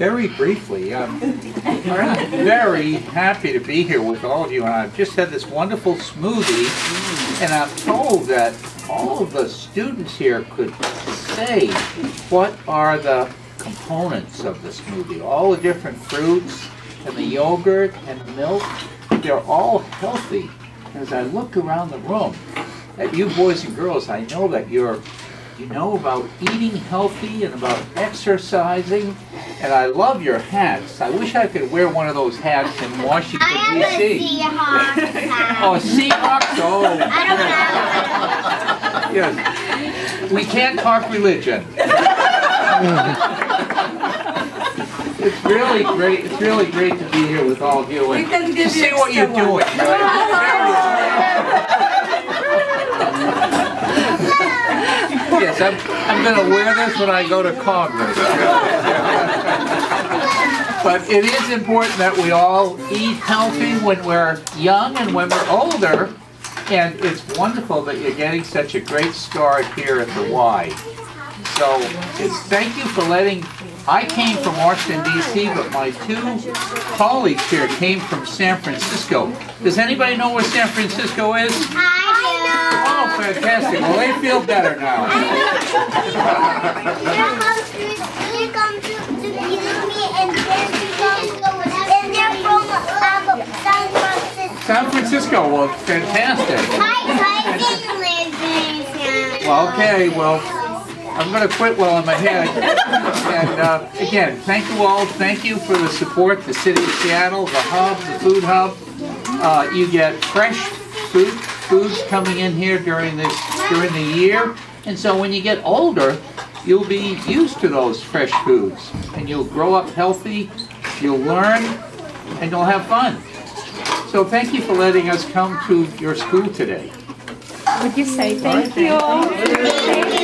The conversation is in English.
very briefly, I'm very happy to be here with all of you, and I've just had this wonderful smoothie, and I'm told that all of the students here could say what are the components of the smoothie, all the different fruits, and the yogurt, and the milk, they're all healthy. As I look around the room at you boys and girls, I know that you're you know about eating healthy and about exercising. And I love your hats. I wish I could wear one of those hats in Washington, D.C. Oh, Seahawks? Oh. I don't Yes. We can't talk religion. It's really great, it's really great to be here with all of you and We can to see what you're extra doing. Yes, I'm, I'm gonna wear this when I go to Congress. But it is important that we all eat healthy when we're young and when we're older. And it's wonderful that you're getting such a great start here at the Y. So it's, thank you for letting, I came from Washington DC, but my two colleagues here came from San Francisco. Does anybody know where San Francisco is? I know. Oh, fantastic. Well, they feel better now. Francisco, well, fantastic. Well, okay, well, I'm gonna quit while I'm ahead. And uh, again, thank you all, thank you for the support, the city of Seattle, the hub, the food hub. Uh, You get fresh food, foods coming in here during this, during the year. And so when you get older, you'll be used to those fresh foods. And you'll grow up healthy, you'll learn, and you'll have fun. So thank you for letting us come to your school today. Would you say thank you?